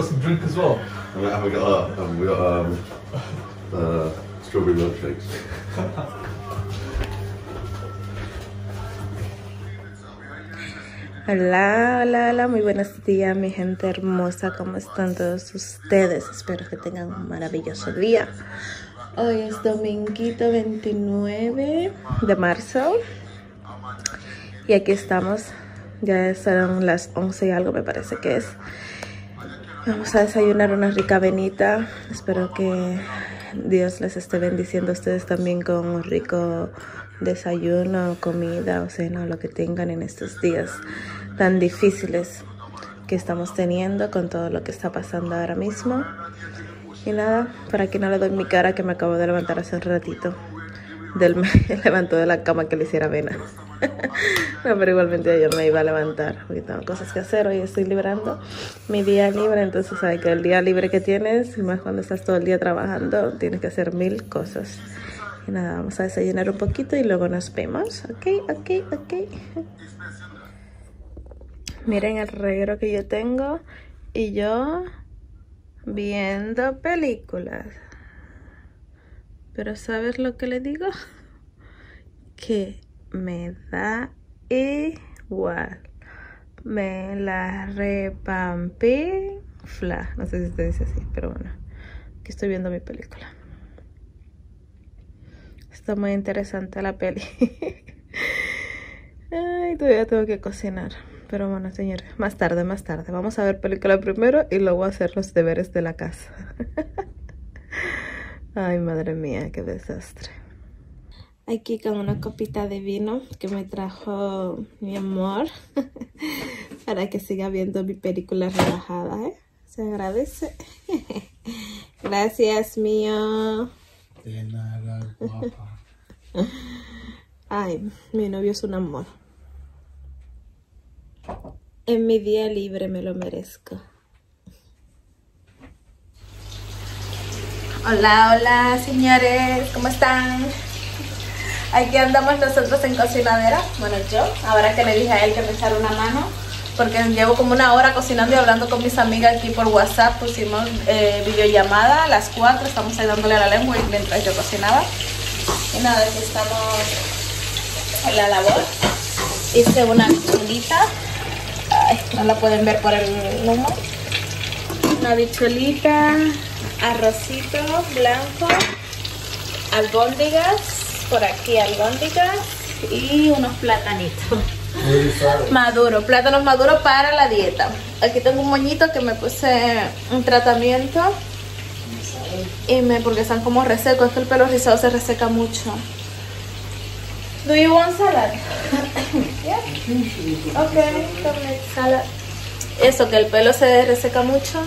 Got some drink as well. And we- and we got uh, and we got um, uh, strawberry milkshakes. Hola, hola, hola, muy buenos días mi gente hermosa, ¿cómo están todos ustedes? Espero que tengan un maravilloso día. Hoy es dominguito 29 de marzo y aquí estamos, ya son las 11 y algo me parece que es. Vamos a desayunar una rica venita, espero que Dios les esté bendiciendo a ustedes también con un rico desayuno, comida o cena, lo que tengan en estos días tan difíciles que estamos teniendo con todo lo que está pasando ahora mismo. Y nada, para que no le doy mi cara que me acabo de levantar hace un ratito. Del levantó de la cama que le hiciera vena. no, pero igualmente yo me iba a levantar porque tengo cosas que hacer. Hoy estoy librando mi día libre, entonces sabes que el día libre que tienes, más cuando estás todo el día trabajando, tienes que hacer mil cosas. Y nada, vamos a desayunar un poquito y luego nos vemos. Ok, ok, ok. Miren el reguero que yo tengo y yo viendo películas. Pero ¿sabes lo que le digo? Que me da igual. Me la repampifla. No sé si se dice así, pero bueno. Aquí estoy viendo mi película. Está muy interesante la peli. Ay, todavía tengo que cocinar. Pero bueno, señores, más tarde, más tarde. Vamos a ver película primero y luego hacer los deberes de la casa. Ay, madre mía, qué desastre. Aquí con una copita de vino que me trajo mi amor. Para que siga viendo mi película relajada, ¿eh? Se agradece. Gracias, mío. De nada, guapa. Ay, mi novio es un amor. En mi día libre me lo merezco. Hola, hola, señores, ¿cómo están? Aquí andamos nosotros en cocinadera. Bueno, yo, ahora que le dije a él que me echara una mano, porque llevo como una hora cocinando y hablando con mis amigas aquí por WhatsApp. Pusimos eh, videollamada a las 4, estamos ahí dándole a la lengua mientras yo cocinaba. Y nada, aquí estamos en la labor. Hice una. Ay, no la pueden ver por el humo. Una bichuelita, arrocito blanco, albóndigas, por aquí albóndigas y unos platanitos. Maduro, plátanos maduros para la dieta. Aquí tengo un moñito que me puse un tratamiento y me porque están como resecos, es que el pelo rizado se reseca mucho. Do you want salad? yeah. Okay, salad. Eso, que el pelo se reseca mucho.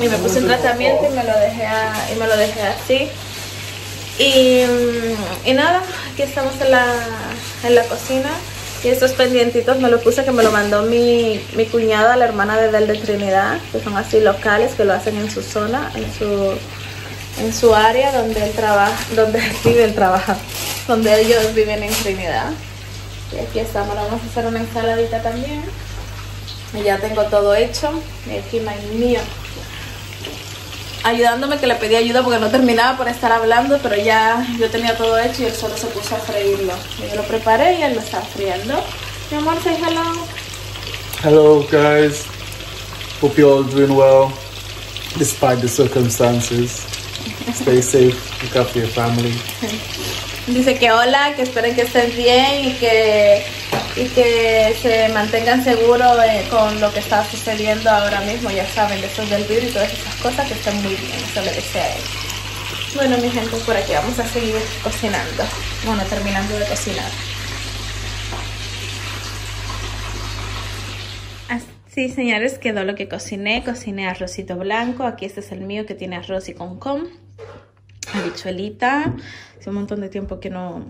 Y me puse un tratamiento y me lo dejé, y me lo dejé así. Y, mm, y nada, aquí estamos en la, en la cocina. Y estos pendientitos me los puse que me lo mandó mi, mi cuñada, la hermana de Del de Trinidad, que son así locales, que lo hacen en su zona, en su, en su área donde él trabaja, donde él vive, trabaja, donde ellos viven en Trinidad. Y aquí estamos, vamos a hacer una ensaladita también. Y ya tengo todo hecho. Y aquí my mío ayudándome que le pedí ayuda porque no terminaba por estar hablando, pero ya yo tenía todo hecho y él solo se puso a freírlo. Yo lo preparé y él lo está friendo. Mi amor, say hello. Hello, guys. Hope you're all doing well despite the circumstances. Stay safe, look after your family. Dice que hola, que esperen que estén bien y que, y que se mantengan seguros eh, con lo que está sucediendo ahora mismo. Ya saben, de esto del virus y todas esas cosas, que estén muy bien. Eso le desea a él. Bueno, mi gente, por aquí vamos a seguir cocinando. Bueno, terminando de cocinar. Así, señores, quedó lo que cociné. Cociné arrocito blanco. Aquí este es el mío que tiene arroz y concón. Habichuelita. Hace un montón de tiempo que no,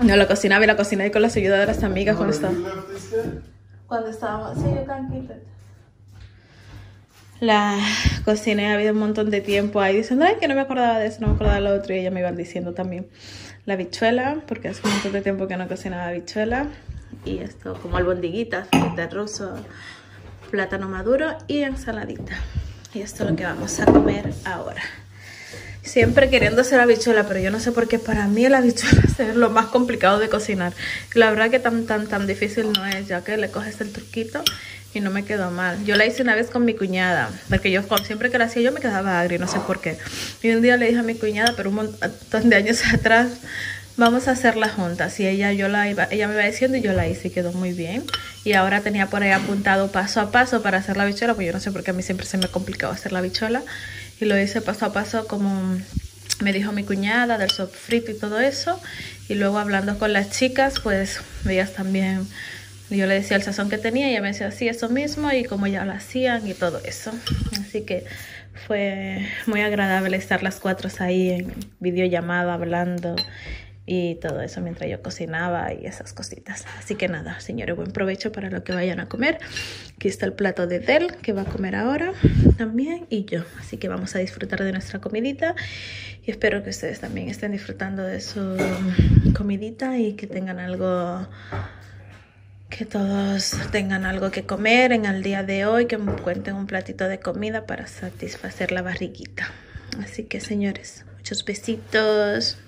no lo cocinaba y la cociné con las las amigas cuando estaba. Cuando estábamos. Sí, you can keep it. La cociné, ha habido un montón de tiempo ahí diciendo, ay, que no me acordaba de eso, no me acordaba de lo otro. Y ella me iban diciendo también la bichuela, porque hace un montón de tiempo que no cocinaba bichuela. Y esto como albondiguitas, de ruso, plátano maduro y ensaladita. Y esto es lo que vamos a comer ahora. Siempre queriendo hacer habichuela, pero yo no sé por qué para mí la habichuela es lo más complicado de cocinar. La verdad que tan, tan, tan difícil no es, ya que le coges el truquito y no me quedó mal. Yo la hice una vez con mi cuñada, porque yo siempre que la hacía yo me quedaba agria, no sé por qué. Y un día le dije a mi cuñada, pero un montón de años atrás, vamos a hacerla juntas. Y ella, yo la iba, ella me iba diciendo y yo la hice y quedó muy bien. Y ahora tenía por ahí apuntado paso a paso para hacer la bichola, pues yo no sé por qué a mí siempre se me ha complicado hacer la bichola y lo hice paso a paso como me dijo mi cuñada del sofrito y todo eso. Y luego hablando con las chicas, pues ellas también, yo le decía el sazón que tenía y ella me decía, sí, eso mismo y como ya lo hacían y todo eso. Así que fue muy agradable estar las cuatro ahí en videollamada hablando y todo eso mientras yo cocinaba y esas cositas. Así que nada, señores, buen provecho para lo que vayan a comer. Aquí está el plato de Del que va a comer ahora también y yo. Así que vamos a disfrutar de nuestra comidita y espero que ustedes también estén disfrutando de su comidita y que tengan algo que todos tengan algo que comer en el día de hoy, que me cuenten un platito de comida para satisfacer la barriguita. Así que señores, muchos besitos.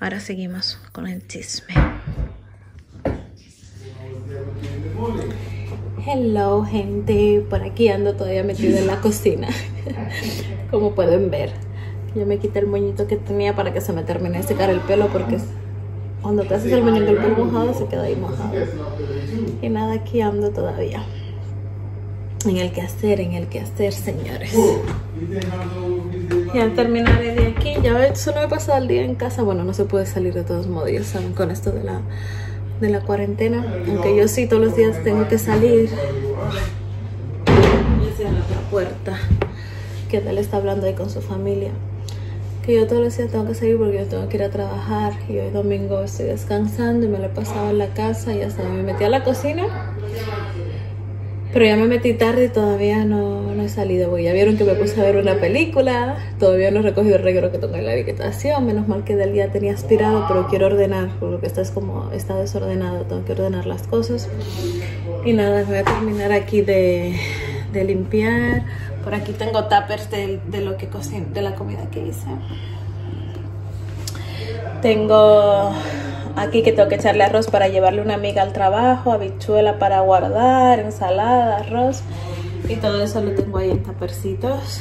Ahora seguimos con el chisme. Hello gente, por aquí ando todavía metida en la cocina, como pueden ver. Yo me quité el moñito que tenía para que se me termine de secar el pelo porque cuando te haces el moñito del pelo mojado se queda ahí mojado. Y nada, aquí ando todavía. En el que hacer, en el que hacer, señores. Ya terminaré de aquí. Ya solo he pasado el día en casa. Bueno, no se puede salir de todos modos, ya saben, con esto de la, de la cuarentena. Aunque yo sí todos los días tengo que salir. Cierra la puerta. Que él está hablando ahí con su familia. Que yo todos los días tengo que salir porque yo tengo que ir a trabajar. Y hoy domingo estoy descansando y me lo he pasado en la casa. Y hasta me metí a la cocina pero ya me metí tarde y todavía no, no he salido. Ya vieron que me puse a ver una película. Todavía no he recogido el regalo que tengo en la habitación. Menos mal que del día tenía aspirado, pero quiero ordenar. Porque esto es como, está desordenado. Tengo que ordenar las cosas. Y nada, voy a terminar aquí de, de limpiar. Por aquí tengo tuppers de, de lo que cociné, de la comida que hice. Tengo Aquí que tengo que echarle arroz para llevarle una amiga al trabajo, habichuela para guardar, ensalada, arroz. Y todo eso lo tengo ahí en tapercitos.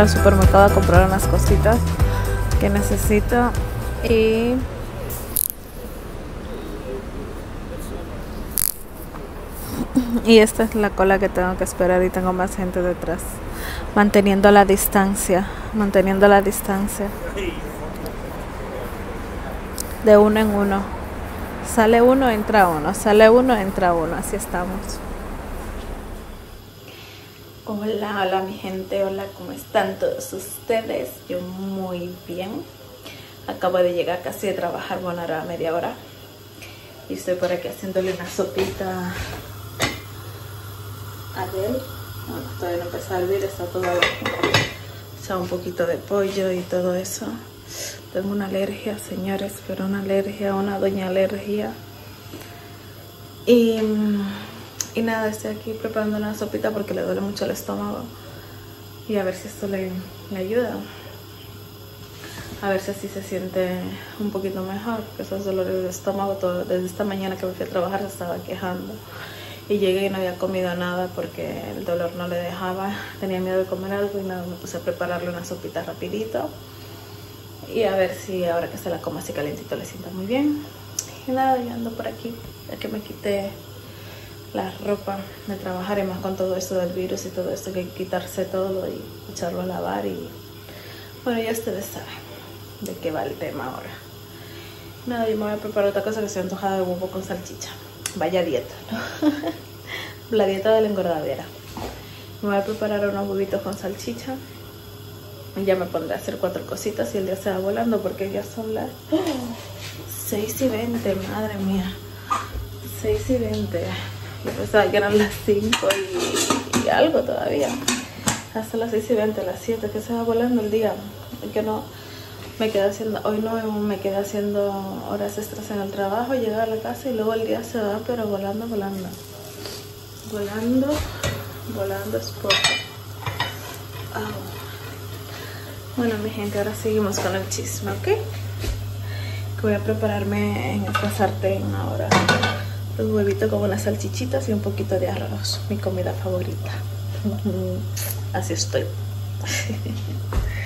Al supermercado a comprar unas cositas que necesito y y esta es la cola que tengo que esperar y tengo más gente detrás manteniendo la distancia manteniendo la distancia. De uno en uno. Sale uno entra uno. Sale uno entra uno. Así estamos Hola, hola mi gente, hola, ¿cómo están todos ustedes? Yo muy bien. Acabo de llegar casi de trabajar, bueno, ahora media hora. Y estoy por aquí haciéndole una sopita a él. Bueno, todavía no empezó a hervir, está todo echado un poquito de pollo y todo eso. Tengo una alergia, señores, pero una alergia, una doña alergia. Y y nada, estoy aquí preparando una sopita porque le duele mucho el estómago. Y a ver si esto le, ayuda. A ver si así se siente un poquito mejor. Porque esos dolores de estómago, todo, desde esta mañana que me fui a trabajar se estaba quejando. Y llegué y no había comido nada porque el dolor no le dejaba. Tenía miedo de comer algo y nada, me puse a prepararle una sopita rapidito. Y a ver si ahora que se la coma así calentito le sienta muy bien. Y nada, yo ando por aquí, ya que me quité la ropa de trabajar y más con todo esto del virus y todo esto que quitarse todo y echarlo a lavar y bueno ya ustedes saben de qué va el tema ahora. Nada yo me voy a preparar otra cosa que se antojada de huevo con salchicha. Vaya dieta ¿no? la dieta de la engordadera. Me voy a preparar unos huevitos con salchicha ya me pondré a hacer cuatro cositas y el día se va volando porque ya son las 6 y 20 madre mía. 6 y 20 yo pensaba que eran las 5 y, algo todavía. Hasta las 6 y 20, las 7, que se va volando el día. Que no me quedé haciendo, hoy no me quedé haciendo horas extras en el trabajo, llegar a la casa y luego el día se va, pero volando, volando. Volando, volando es poco. Bueno, mi gente, ahora seguimos con el chisme, ¿ok? Que voy a prepararme en esta sartén ahora los huevitos con unas salchichitas y un poquito de arroz, mi comida favorita. Así estoy.